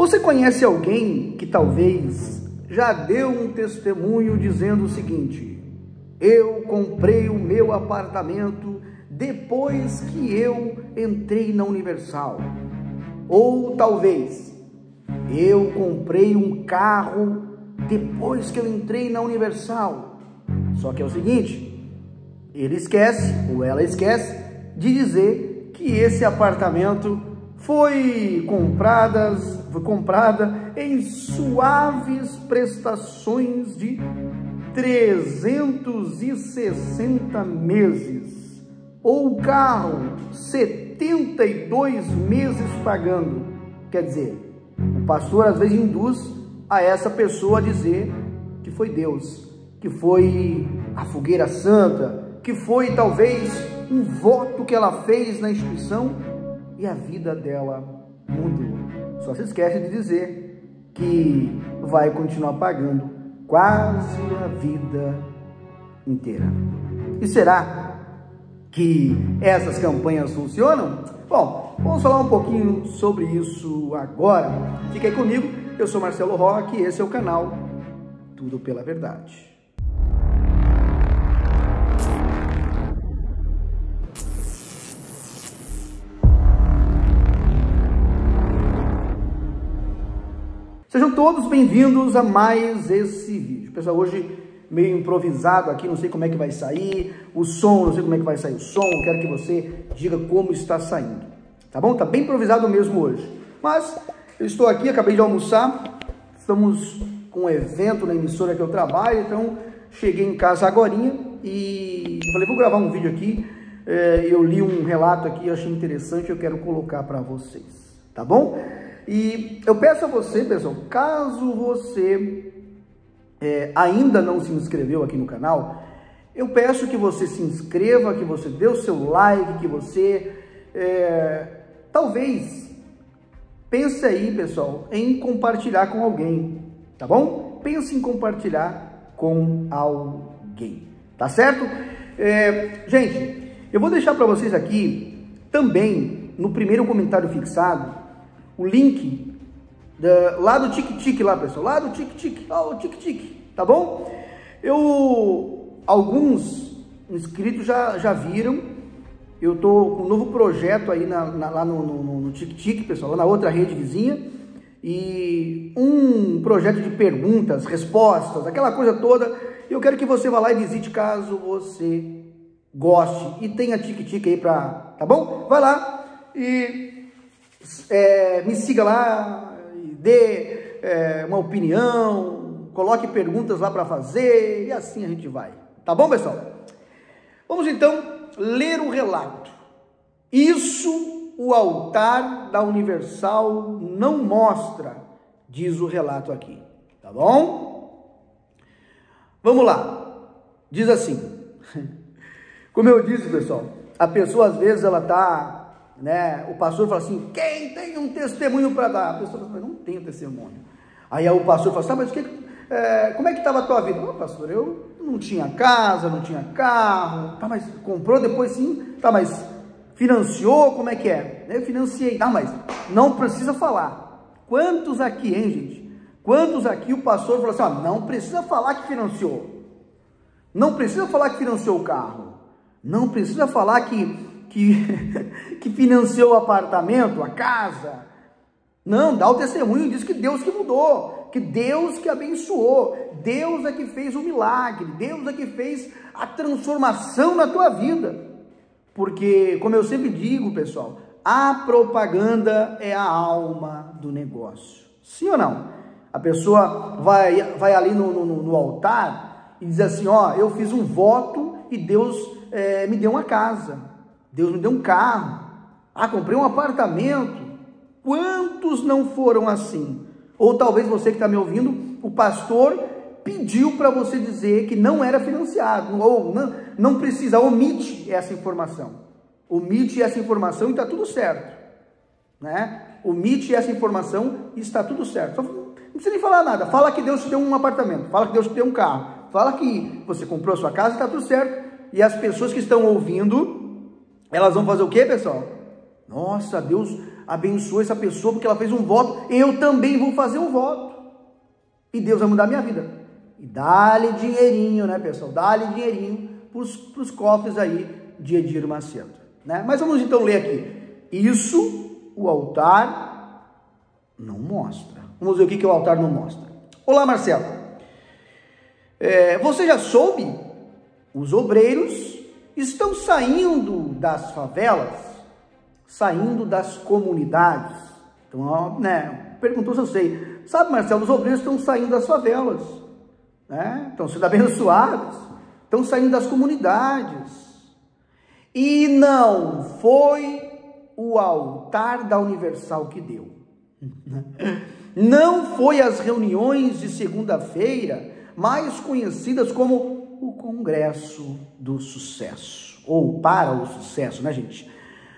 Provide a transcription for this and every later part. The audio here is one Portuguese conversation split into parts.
Você conhece alguém que talvez já deu um testemunho dizendo o seguinte: Eu comprei o meu apartamento depois que eu entrei na Universal. Ou talvez eu comprei um carro depois que eu entrei na Universal. Só que é o seguinte, ele esquece ou ela esquece de dizer que esse apartamento foi compradas, foi comprada em suaves prestações de 360 meses. Ou carro 72 meses pagando. Quer dizer, o pastor às vezes induz a essa pessoa a dizer que foi Deus, que foi a fogueira santa, que foi talvez um voto que ela fez na instituição e a vida dela mudou. Só se esquece de dizer que vai continuar pagando quase a vida inteira. E será que essas campanhas funcionam? Bom, vamos falar um pouquinho sobre isso agora. Fique aí comigo, eu sou Marcelo Roque e esse é o canal Tudo pela Verdade. Sejam todos bem-vindos a mais esse vídeo. Pessoal, hoje meio improvisado aqui, não sei como é que vai sair o som, não sei como é que vai sair o som, quero que você diga como está saindo, tá bom? Tá bem improvisado mesmo hoje, mas eu estou aqui, acabei de almoçar, estamos com um evento na emissora que eu trabalho, então cheguei em casa agora e falei, vou gravar um vídeo aqui, é, eu li um relato aqui, achei interessante, eu quero colocar para vocês, tá bom? E eu peço a você, pessoal, caso você é, ainda não se inscreveu aqui no canal, eu peço que você se inscreva, que você dê o seu like, que você é, talvez pense aí, pessoal, em compartilhar com alguém, tá bom? Pense em compartilhar com alguém, tá certo? É, gente, eu vou deixar para vocês aqui também no primeiro comentário fixado o link da, lá do tic-tic lá, pessoal, lá do tic-tic, ó, o tic-tic, tá bom? Eu, alguns inscritos já, já viram, eu tô com um novo projeto aí na, na, lá no, no, no tic-tic, pessoal, lá na outra rede vizinha, e um projeto de perguntas, respostas, aquela coisa toda, eu quero que você vá lá e visite caso você goste e tenha tic-tic aí pra, tá bom? Vai lá e é, me siga lá, dê é, uma opinião, coloque perguntas lá para fazer e assim a gente vai. Tá bom, pessoal? Vamos então ler o relato. Isso o altar da Universal não mostra, diz o relato aqui. Tá bom? Vamos lá. Diz assim. Como eu disse, pessoal, a pessoa às vezes ela tá né? O pastor fala assim: quem tem um testemunho para dar? A pessoa fala: não tenho testemunho. Aí o pastor fala assim: ah, mas que, é, como é que estava a tua vida? Oh, pastor, eu não tinha casa, não tinha carro. Tá, mas comprou depois sim? Tá, mas financiou? Como é que é? Eu financiei. Tá, mas não precisa falar. Quantos aqui, hein, gente? Quantos aqui o pastor falou assim: ó, não precisa falar que financiou. Não precisa falar que financiou o carro. Não precisa falar que que, que financiou o apartamento, a casa. Não, dá o testemunho diz que Deus que mudou, que Deus que abençoou, Deus é que fez o milagre, Deus é que fez a transformação na tua vida. Porque, como eu sempre digo, pessoal, a propaganda é a alma do negócio. Sim ou não? A pessoa vai, vai ali no, no, no altar e diz assim: Ó, eu fiz um voto e Deus é, me deu uma casa. Deus me deu um carro. Ah, comprei um apartamento. Quantos não foram assim? Ou talvez você que está me ouvindo, o pastor pediu para você dizer que não era financiado, ou não, não precisa, omite essa informação. Omite essa informação e está tudo certo. Né? Omite essa informação e está tudo certo. não precisa nem falar nada. Fala que Deus te deu um apartamento, fala que Deus te deu um carro, fala que você comprou a sua casa e está tudo certo. E as pessoas que estão ouvindo elas vão fazer o que, pessoal? Nossa, Deus abençoou essa pessoa porque ela fez um voto, eu também vou fazer um voto. E Deus vai mudar a minha vida. E dá-lhe dinheirinho, né, pessoal? Dá-lhe dinheirinho para os cofres aí de Edir Macedo. Né? Mas vamos então ler aqui. Isso o altar não mostra. Vamos ver o que, que o altar não mostra. Olá, Marcelo. É, você já soube? Os obreiros estão saindo das favelas, saindo das comunidades. Então, né, perguntou se eu sei. Sabe, Marcelo, os obreiros estão saindo das favelas, né? estão sendo abençoados, estão saindo das comunidades. E não foi o altar da Universal que deu. Não foi as reuniões de segunda-feira, mais conhecidas como o Congresso do Sucesso, ou para o sucesso, né, gente?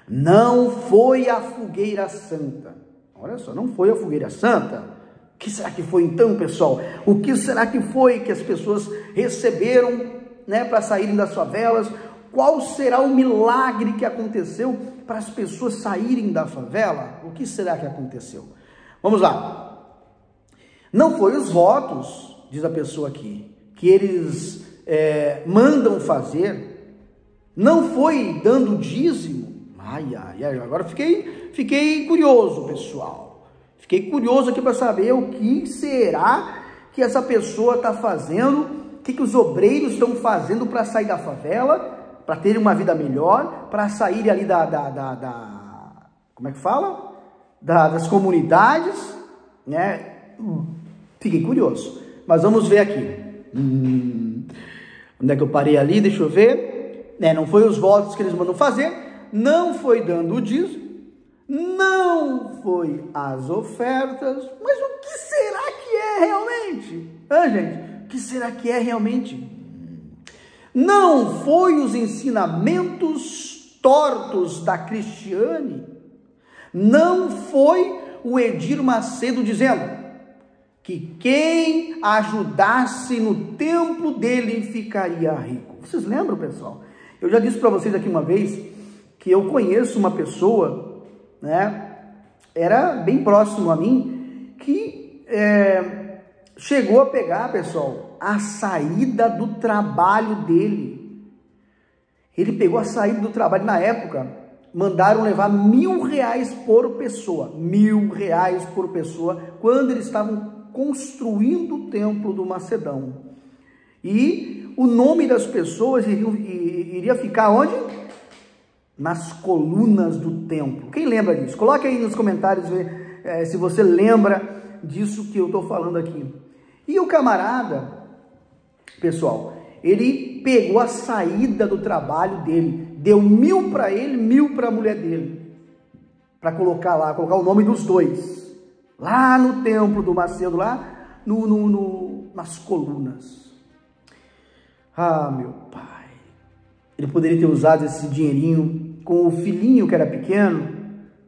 Não foi a fogueira santa. Olha só, não foi a fogueira santa. O que será que foi então, pessoal? O que será que foi que as pessoas receberam, né, para saírem das favelas? Qual será o milagre que aconteceu para as pessoas saírem da favela? O que será que aconteceu? Vamos lá. Não foi os votos, diz a pessoa aqui, que eles é, mandam fazer. Não foi dando dízimo. Ai, ai, ai. Agora fiquei, fiquei curioso, pessoal. Fiquei curioso aqui para saber o que será que essa pessoa está fazendo, o que, que os obreiros estão fazendo para sair da favela para terem uma vida melhor, para saírem ali da, da, da, da, como é que fala? Da, das comunidades, né? Fiquei curioso. Mas vamos ver aqui. Hum, onde é que eu parei ali? Deixa eu ver. É, não foi os votos que eles mandam fazer, não foi dando o dízimo, não foi as ofertas, mas o que será que é realmente? Ah, gente, o que será que é realmente? Não foi os ensinamentos tortos da Cristiane, não foi o Edir Macedo dizendo que quem ajudasse no templo dele ficaria rico. Vocês lembram, pessoal? Eu já disse para vocês aqui uma vez que eu conheço uma pessoa, né? Era bem próximo a mim, que é, chegou a pegar, pessoal, a saída do trabalho dele. Ele pegou a saída do trabalho na época, mandaram levar mil reais por pessoa, mil reais por pessoa, quando eles estavam construindo o templo do Macedão. E o nome das pessoas iria, ficar onde? Nas colunas do templo. Quem lembra disso? Coloque aí nos comentários é, se você lembra disso que eu estou falando aqui. E o camarada, pessoal, ele pegou a saída do trabalho dele, deu mil para ele, mil para a mulher dele, para colocar lá, colocar o nome dos dois, lá no templo do Macedo, lá no, no, no, nas colunas. Ah, meu pai, ele poderia ter usado esse dinheirinho com o filhinho que era pequeno,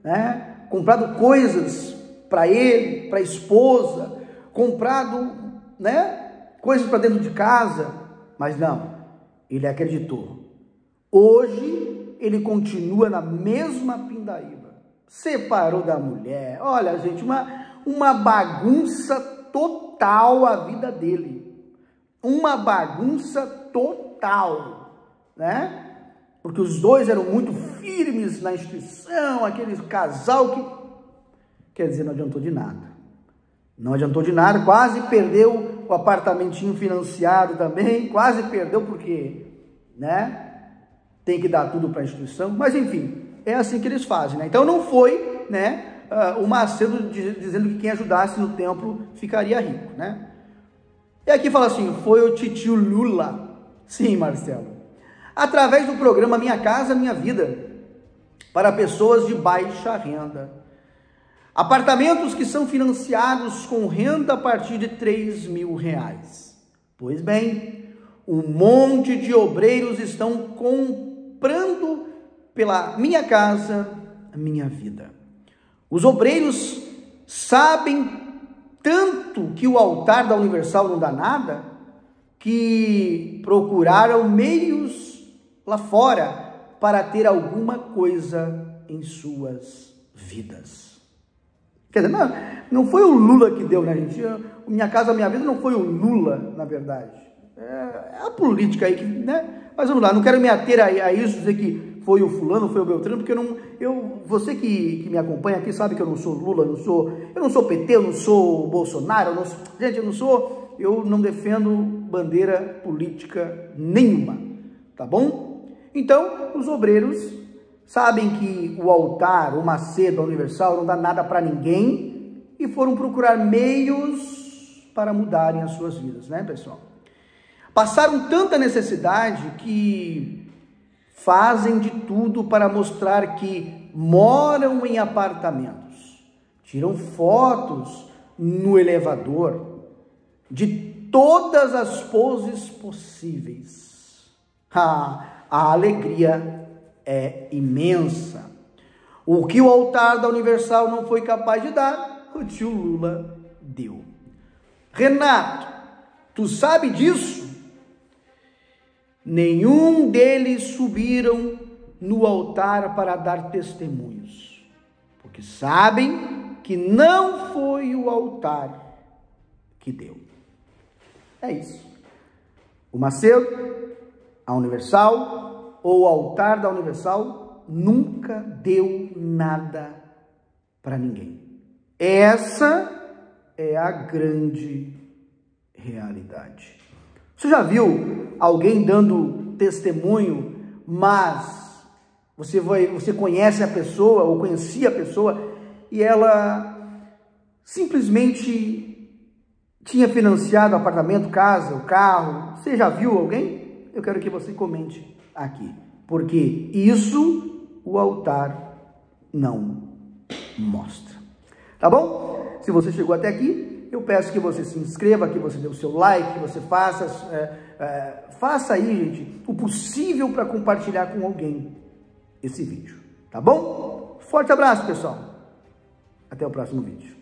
né? Comprado coisas para ele, para a esposa, comprado, né? coisas para dentro de casa, mas não, ele acreditou. Hoje ele continua na mesma pindaíba, separou da mulher. Olha, gente, uma, uma bagunça total a vida dele, uma bagunça total, né? Porque os dois eram muito firmes na instituição, aquele casal que, quer dizer, não adiantou de nada. Não adiantou de nada, quase perdeu o apartamentinho financiado também, quase perdeu porque, né, tem que dar tudo para a instituição, mas enfim, é assim que eles fazem, né? Então não foi, né, uh, o Macedo dizendo que quem ajudasse no templo ficaria rico, né? E aqui fala assim, foi o titio Lula. Sim, Marcelo. Através do programa Minha Casa Minha Vida, para pessoas de baixa renda. Apartamentos que são financiados com renda a partir de 3 mil reais. Pois bem, um monte de obreiros estão comprando pela minha casa a minha vida. Os obreiros sabem tanto que o altar da Universal não dá nada, que procuraram meios lá fora para ter alguma coisa em suas vidas. Quer dizer, não, não foi o Lula que deu, né, gente? Minha Casa Minha Vida não foi o Lula, na verdade. É, é a política aí que, né? Mas vamos lá, não quero me ater a, a isso, dizer que foi o fulano, foi o Beltrano, porque eu não, eu, você que, que me acompanha aqui sabe que eu não sou Lula, eu não sou, eu não sou PT, eu não sou Bolsonaro, eu não sou, gente, eu não sou, eu não defendo bandeira política nenhuma, tá bom? Então, os obreiros sabem que o altar, o Macedo, a Universal não dá nada para ninguém e foram procurar meios para mudarem as suas vidas, né, pessoal? Passaram tanta necessidade que fazem de tudo para mostrar que moram em apartamentos. Tiram fotos no elevador de todas as poses possíveis. Ah, a alegria é imensa. O que o altar da Universal não foi capaz de dar, o tio Lula deu. Renato, tu sabe disso? Nenhum deles subiram no altar para dar testemunhos, porque sabem que não foi o altar que deu. É isso. O Macedo, a Universal ou o altar da Universal nunca deu nada para ninguém. Essa é a grande realidade. Você já viu alguém dando testemunho, mas você vai, você conhece a pessoa ou conhecia a pessoa e ela simplesmente tinha financiado apartamento, casa, o carro. Você já viu alguém? Eu quero que você comente aqui, porque isso o altar não mostra. Tá bom? Se você chegou até aqui, eu peço que você se inscreva, que você dê o seu like, que você faça, é, é, faça aí, gente, o possível para compartilhar com alguém esse vídeo, tá bom? Forte abraço, pessoal. Até o próximo vídeo.